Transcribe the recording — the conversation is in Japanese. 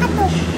あと